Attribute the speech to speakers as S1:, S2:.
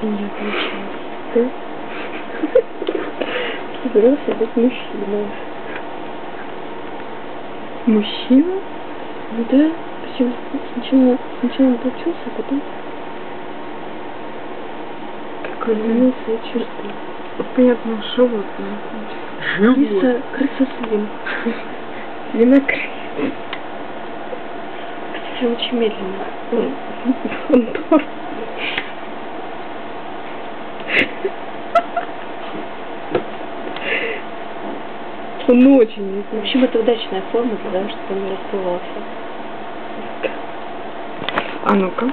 S1: свинья получилась. Да? Собирался быть мужчина.
S2: Мужчина?
S1: Ну да, почему сначала, сначала он получился, а потом
S2: Какой
S1: изменился и чувствовал.
S2: Понятно, животное.
S1: Крыса, крыса Слим.
S2: Винокрыс.
S1: Кстати, он очень медленно. Он,
S2: Он тоже. Он очень
S1: в общем, это удачная форма для того, чтобы он не расплывался.
S2: А ну-ка.